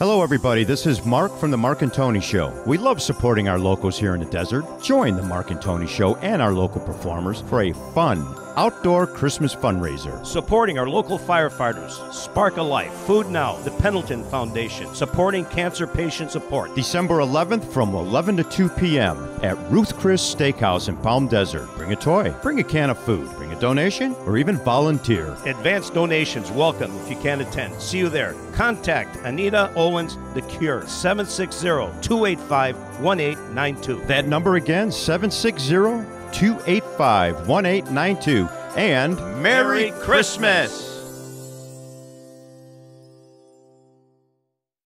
Hello, everybody. This is Mark from The Mark and Tony Show. We love supporting our locals here in the desert. Join The Mark and Tony Show and our local performers for a fun outdoor Christmas fundraiser. Supporting our local firefighters, Spark a Life, Food Now, the Pendleton Foundation, supporting cancer patient support. December 11th from 11 to 2 p.m. at Ruth Chris Steakhouse in Palm Desert. Bring a toy, bring a can of food, bring a donation, or even volunteer. Advance donations welcome if you can attend. See you there. Contact Anita Owens, The Cure, 760 285 1892. That number again, 760 285 1892. And Merry Christmas!